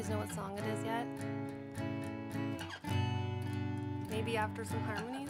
guys know what song it is yet? Maybe after some harmonies?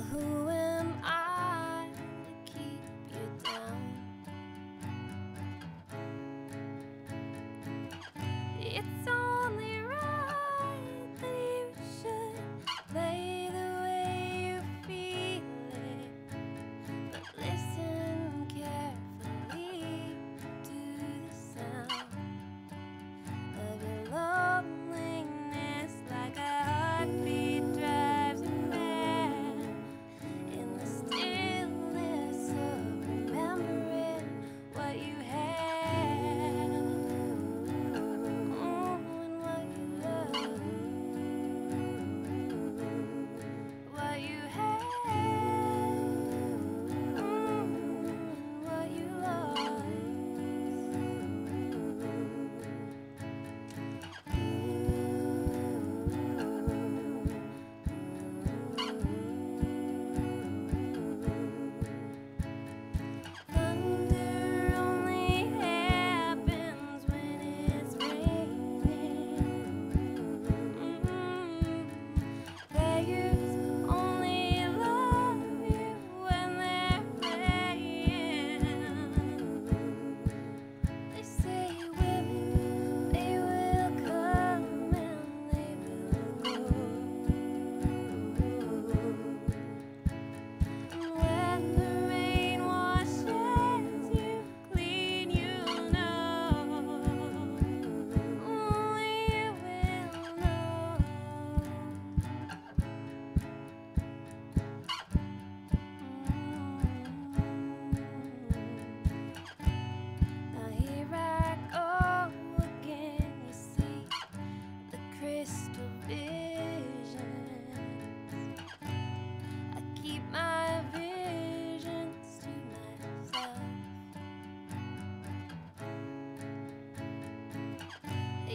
who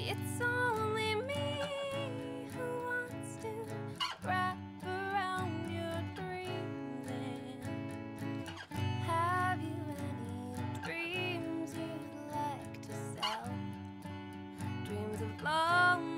It's only me who wants to wrap around your dreamland. Have you any dreams you'd like to sell? Dreams of long.